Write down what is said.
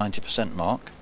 90% mark.